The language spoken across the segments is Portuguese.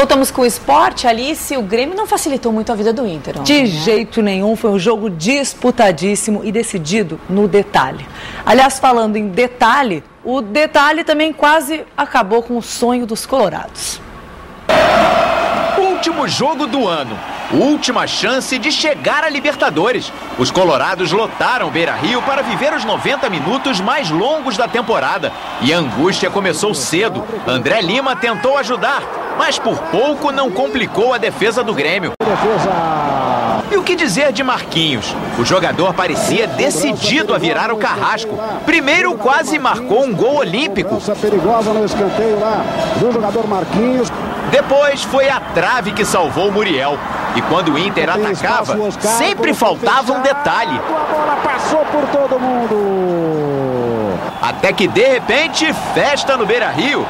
Voltamos com o esporte, Alice. O Grêmio não facilitou muito a vida do Inter. Ontem, de né? jeito nenhum, foi um jogo disputadíssimo e decidido no detalhe. Aliás, falando em detalhe, o detalhe também quase acabou com o sonho dos colorados. Último jogo do ano. Última chance de chegar à Libertadores. Os colorados lotaram Beira Rio para viver os 90 minutos mais longos da temporada. E a angústia começou cedo. André Lima tentou ajudar, mas por pouco não complicou a defesa do Grêmio. E o que dizer de Marquinhos? O jogador parecia decidido a virar o carrasco. Primeiro quase marcou um gol olímpico. perigosa no escanteio lá do jogador Marquinhos. Depois foi a trave que salvou o Muriel. E quando o Inter atacava, sempre faltava um detalhe. A bola passou por todo mundo. Até que de repente, festa no Beira Rio.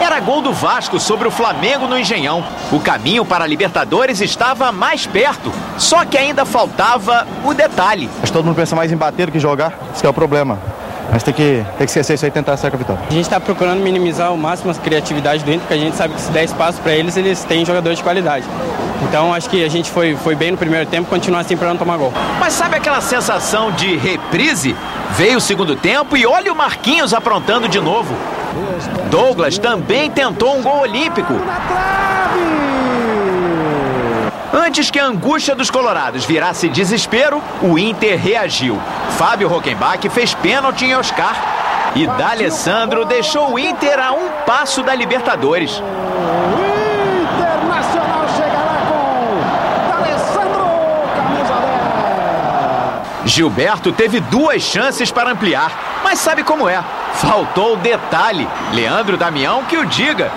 Era gol do Vasco sobre o Flamengo no Engenhão. O caminho para a Libertadores estava mais perto, só que ainda faltava o detalhe. Acho que todo mundo pensa mais em bater do que jogar, esse é o problema. Mas tem que, tem que esquecer isso aí e tentar sair com a vitória. A gente está procurando minimizar ao máximo a criatividade do Inter, porque a gente sabe que se der espaço para eles, eles têm jogadores de qualidade. Então acho que a gente foi, foi bem no primeiro tempo, continua assim para não tomar gol. Mas sabe aquela sensação de reprise? Veio o segundo tempo e olha o Marquinhos aprontando de novo. Douglas também tentou um gol olímpico. Antes que a angústia dos colorados virasse desespero, o Inter reagiu. Fábio Rockenbach fez pênalti em Oscar. E D'Alessandro deixou o Inter a um passo da Libertadores. Internacional chegará com D'Alessandro, camisa 10. Gilberto teve duas chances para ampliar, mas sabe como é? Faltou o detalhe. Leandro Damião que o diga.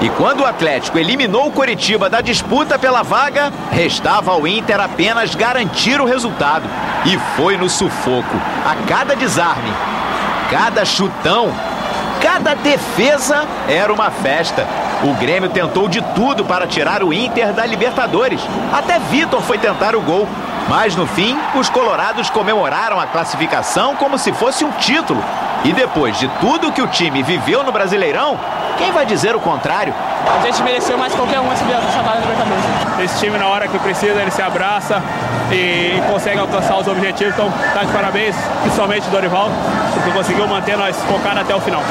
E quando o Atlético eliminou o Coritiba da disputa pela vaga, restava ao Inter apenas garantir o resultado. E foi no sufoco. A cada desarme, cada chutão, cada defesa era uma festa. O Grêmio tentou de tudo para tirar o Inter da Libertadores. Até Vitor foi tentar o gol. Mas no fim, os colorados comemoraram a classificação como se fosse um título. E depois de tudo que o time viveu no Brasileirão, quem vai dizer o contrário? A gente mereceu mais qualquer um essa vaga no Libertadores. Esse time, na hora que precisa, ele se abraça e, consegue alcançar os objetivos. Então, tá de parabéns, principalmente Dorival, porque conseguiu manter nós focados até o final.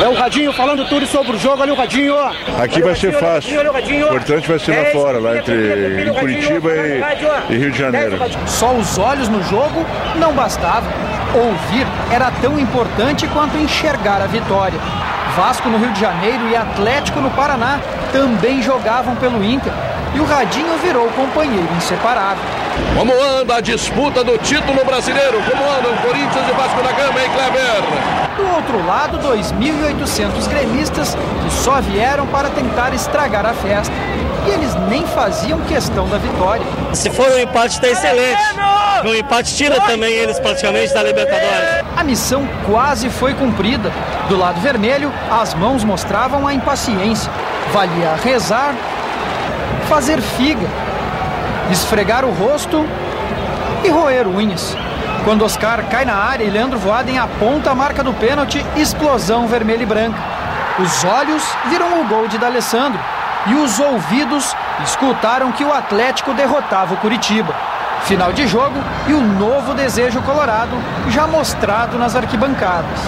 É o Radinho falando tudo sobre o jogo, ali o Radinho. Aqui vai ser fácil. O importante vai ser lá fora, lá entre Curitiba e, e Rio de Janeiro. Só os olhos no jogo não bastava. Ouvir era tão importante quanto enxergar a vitória. Vasco no Rio de Janeiro e Atlético no Paraná também jogavam pelo Inter. E o Radinho virou companheiro inseparável. Como anda a disputa do título brasileiro? Como andam Corinthians e Vasco da Gama, hein, Kleber? Do outro lado, 2.800 gremistas que só vieram para tentar estragar a festa. E eles nem faziam questão da vitória. Se for um empate, está excelente. Um empate tira também eles praticamente da Libertadores. A missão quase foi cumprida. Do lado vermelho, as mãos mostravam a impaciência. Valia rezar, fazer figa, esfregar o rosto e roer unhas. Quando Oscar cai na área e Leandro Voaden aponta a marca do pênalti, explosão vermelha e branca. Os olhos viram o gol de D'Alessandro e os ouvidos escutaram que o Atlético derrotava o Curitiba. Final de jogo e o novo desejo colorado já mostrado nas arquibancadas.